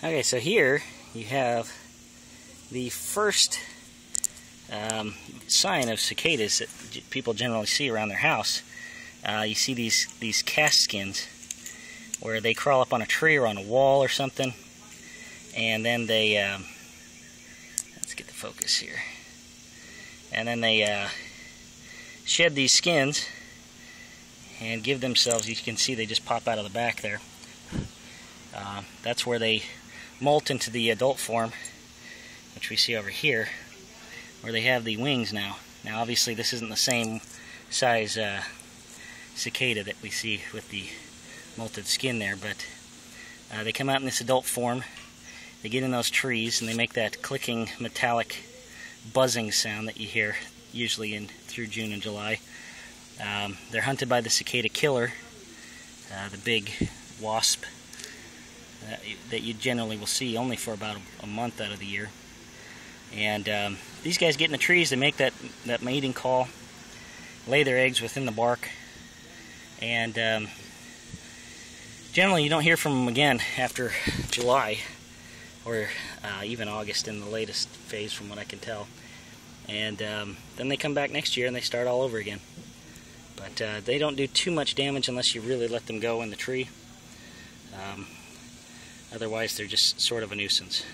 Okay, so here you have the first um, sign of cicadas that people generally see around their house. Uh, you see these these cast skins where they crawl up on a tree or on a wall or something, and then they um, let's get the focus here, and then they uh, shed these skins and give themselves. You can see they just pop out of the back there. Uh, that's where they molt into the adult form, which we see over here, where they have the wings now. Now, obviously, this isn't the same size uh, cicada that we see with the molted skin there, but uh, they come out in this adult form. They get in those trees and they make that clicking metallic buzzing sound that you hear usually in through June and July. Um, they're hunted by the cicada killer, uh, the big wasp that you generally will see only for about a month out of the year. And um, these guys get in the trees, they make that, that mating call, lay their eggs within the bark, and um, generally you don't hear from them again after July or uh, even August in the latest phase from what I can tell. And um, then they come back next year and they start all over again. But uh, they don't do too much damage unless you really let them go in the tree. Um, Otherwise, they're just sort of a nuisance.